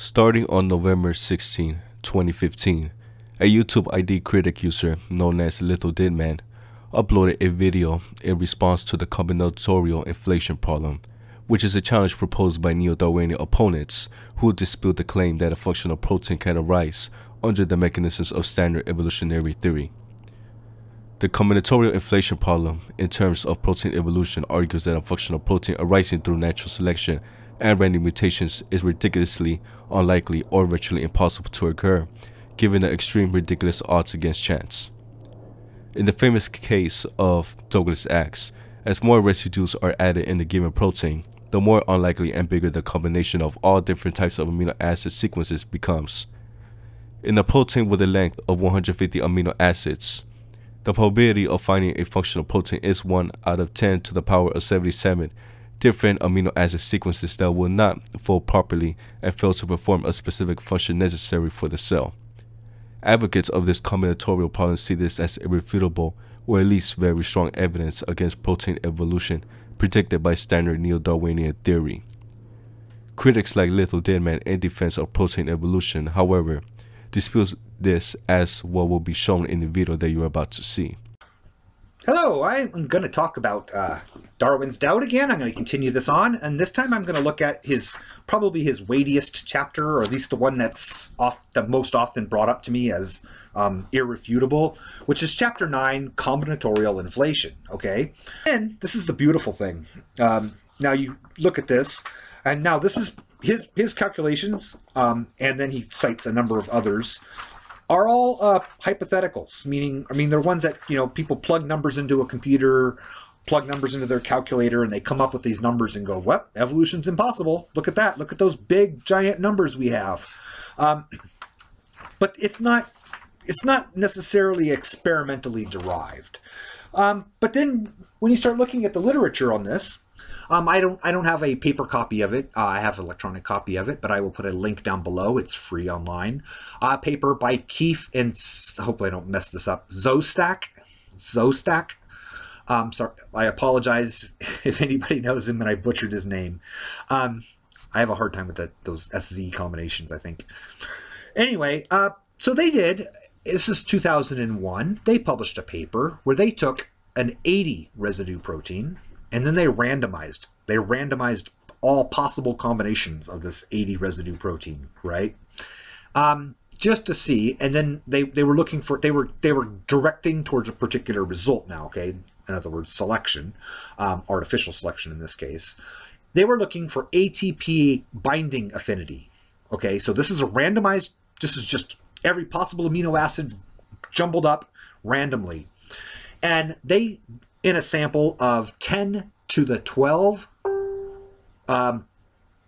Starting on November 16, 2015, a YouTube ID critic user known as LithodidMan uploaded a video in response to the combinatorial inflation problem, which is a challenge proposed by neo-Darwinian opponents who dispute the claim that a functional protein can arise under the mechanisms of standard evolutionary theory. The combinatorial inflation problem, in terms of protein evolution, argues that a functional protein arising through natural selection and random mutations is ridiculously unlikely or virtually impossible to occur, given the extreme ridiculous odds against chance. In the famous case of Douglas Axe, as more residues are added in the given protein, the more unlikely and bigger the combination of all different types of amino acid sequences becomes. In a protein with a length of 150 amino acids, the probability of finding a functional protein is 1 out of 10 to the power of 77 different amino acid sequences that will not fold properly and fail to perform a specific function necessary for the cell. Advocates of this combinatorial problem see this as irrefutable or at least very strong evidence against protein evolution predicted by standard neo-Darwinian theory. Critics like LithodidMan in defense of protein evolution, however, dispute this as what will be shown in the video that you're about to see. Hello, I'm going to talk about uh, Darwin's Doubt again. I'm going to continue this on, and this time I'm going to look at his probably his weightiest chapter, or at least the one that's off the most often brought up to me as um, irrefutable, which is chapter nine, combinatorial inflation. Okay, and this is the beautiful thing. Um, now you look at this, and now this is his his calculations, um, and then he cites a number of others are all uh, hypotheticals, meaning, I mean, they're ones that, you know, people plug numbers into a computer, plug numbers into their calculator, and they come up with these numbers and go, well, evolution's impossible. Look at that. Look at those big, giant numbers we have. Um, but it's not, it's not necessarily experimentally derived. Um, but then when you start looking at the literature on this, um, I don't I don't have a paper copy of it. Uh, I have an electronic copy of it, but I will put a link down below. It's free online. Uh, paper by Keefe and hopefully I don't mess this up. Szostak, Szostak. Um, sorry, I apologize if anybody knows him and I butchered his name. Um, I have a hard time with that, those SZ combinations. I think. Anyway, uh, so they did. This is 2001. They published a paper where they took an 80 residue protein and then they randomized. They randomized all possible combinations of this 80 residue protein, right? Um, just to see, and then they, they were looking for they were they were directing towards a particular result now. Okay, in other words, selection, um, artificial selection in this case. They were looking for ATP binding affinity. Okay, so this is a randomized. This is just every possible amino acid jumbled up randomly, and they in a sample of 10 to the 12 um,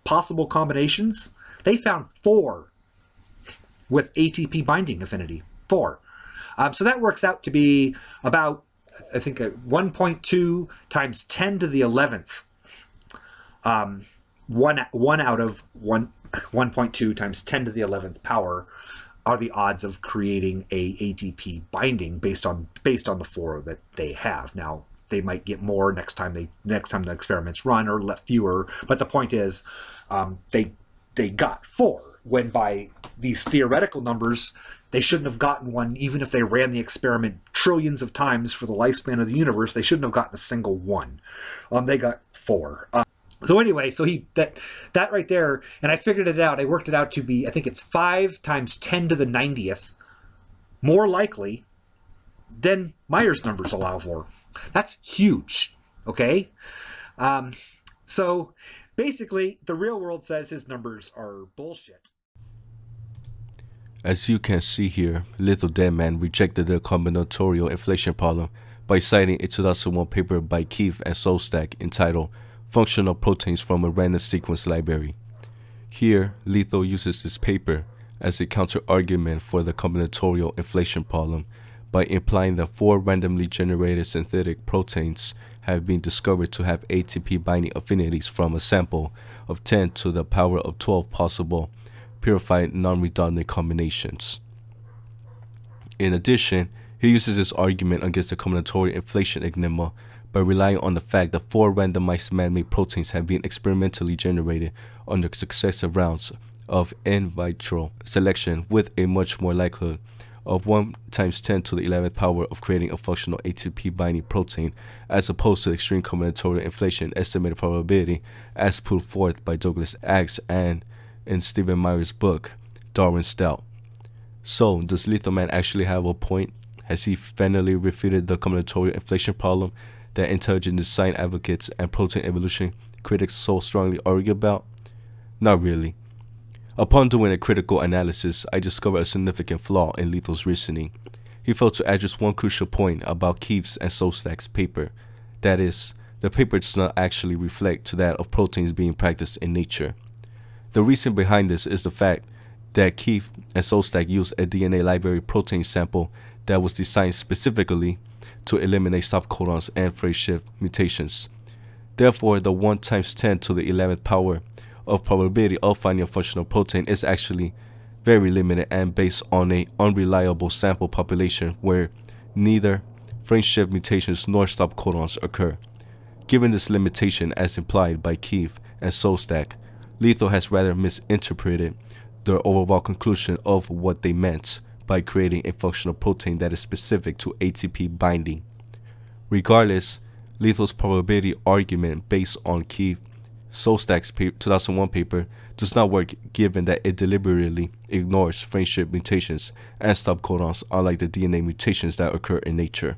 possible combinations, they found four with ATP binding affinity. Four. Um, so that works out to be about, I think, 1.2 times 10 to the 11th. Um, one, one out of one, 1.2 times 10 to the 11th power are the odds of creating a ATP binding based on based on the four that they have. Now they might get more next time they next time the experiments run or let fewer. But the point is, um, they they got four when by these theoretical numbers they shouldn't have gotten one even if they ran the experiment trillions of times for the lifespan of the universe they shouldn't have gotten a single one um, they got four uh, so anyway, so he that that right there, and I figured it out. I worked it out to be I think it's five times ten to the ninetieth more likely than Meyer's numbers allow for. That's huge. Okay, um, so basically, the real world says his numbers are bullshit. As you can see here, LithodidMan rejected the combinatorial inflation problem by citing a 2001 paper by Keefe and Szostak entitled functional proteins from a random sequence library. Here, Lethal uses this paper as a counter-argument for the combinatorial inflation problem by implying that four randomly generated synthetic proteins have been discovered to have ATP binding affinities from a sample of 10 to the power of 12 possible purified non-redundant combinations. In addition, he uses this argument against the combinatorial inflation enigma by relying on the fact that four randomized man-made proteins have been experimentally generated under successive rounds of in vitro selection with a much more likelihood of 1 times 10 to the 11th power of creating a functional ATP binding protein as opposed to extreme combinatorial inflation estimated probability as put forth by Douglas Axe and in Stephen Meyer's book, Darwin's Doubt. So, does Lethal Man actually have a point? Has he finally refuted the combinatorial inflation problem that intelligent design advocates and protein evolution critics so strongly argue about? Not really. Upon doing a critical analysis, I discovered a significant flaw in Lethal's reasoning. He failed to address one crucial point about Keefe's and Szostak's paper. That is, the paper does not actually reflect to that of proteins being practiced in nature. The reason behind this is the fact that Keefe and Szostak used a DNA library protein sample that was designed specifically to eliminate stop codons and phase shift mutations. Therefore, the 1 times 10 to the 11th power of probability of finding a functional protein is actually very limited and based on a unreliable sample population where neither frame shift mutations nor stop codons occur. Given this limitation as implied by Keefe and Szostak, Lethal has rather misinterpreted the overall conclusion of what they meant by creating a functional protein that is specific to ATP binding. Regardless, Lethal's probability argument based on Keefe Szostak's 2001 paper does not work given that it deliberately ignores frame shift mutations and stop codons unlike the DNA mutations that occur in nature.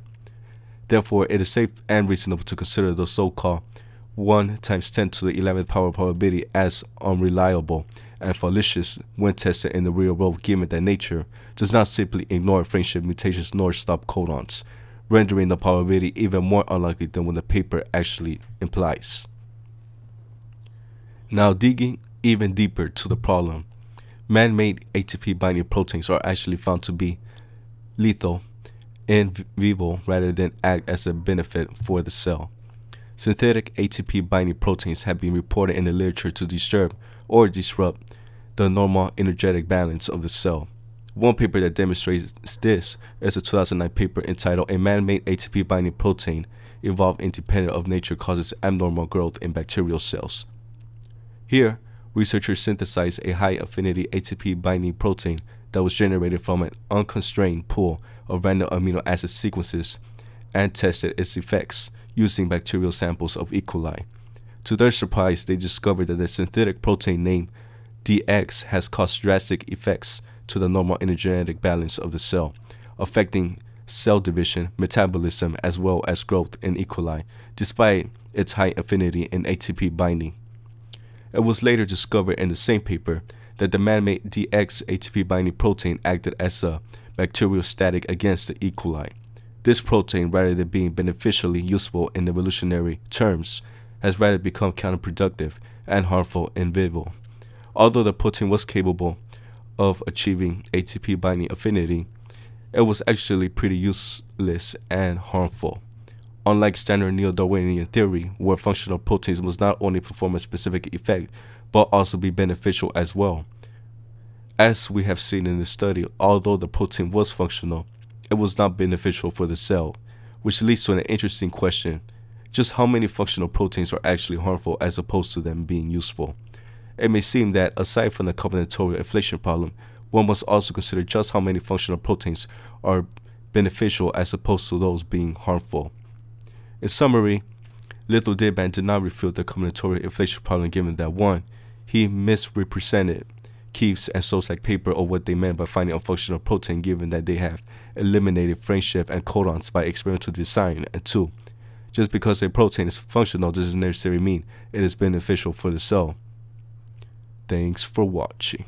Therefore, it is safe and reasonable to consider the so-called 1 times 10 to the 11th power probability as unreliable and fallacious when tested in the real world given that nature does not simply ignore shift mutations nor stop codons, rendering the probability even more unlikely than what the paper actually implies. Now, digging even deeper to the problem, man made ATP binding proteins are actually found to be lethal in vivo rather than act as a benefit for the cell. Synthetic ATP binding proteins have been reported in the literature to disturb or disrupt the normal energetic balance of the cell. One paper that demonstrates this is a 2009 paper entitled A Man Made ATP Binding Protein Evolved Independent of Nature Causes Abnormal Growth in Bacterial Cells. Here, researchers synthesized a high affinity ATP binding protein that was generated from an unconstrained pool of random amino acid sequences and tested its effects using bacterial samples of E. coli. To their surprise, they discovered that the synthetic protein named DX has caused drastic effects to the normal energetic balance of the cell, affecting cell division, metabolism, as well as growth in E. coli, despite its high affinity in ATP binding. It was later discovered in the same paper that the man-made DX ATP binding protein acted as a bacteriostatic against the E. coli. This protein, rather than being beneficially useful in evolutionary terms, has rather become counterproductive and harmful in vivo. Although the protein was capable of achieving ATP binding affinity, it was actually pretty useless and harmful. Unlike standard neo-Darwinian theory, where functional proteins must not only perform a specific effect, but also be beneficial as well. As we have seen in the study, although the protein was functional, it was not beneficial for the cell, which leads to an interesting question. Just how many functional proteins are actually harmful as opposed to them being useful? It may seem that, aside from the combinatorial inflation problem, one must also consider just how many functional proteins are beneficial as opposed to those being harmful. In summary, LithodidMan did not refute the combinatorial inflation problem given that 1. He misrepresented Keefe's and Szostak paper of what they meant by finding a functional protein given that they have eliminated shift and codons by experimental design, and 2. Just because a protein is functional doesn't necessarily mean it is beneficial for the cell. Thanks for watching.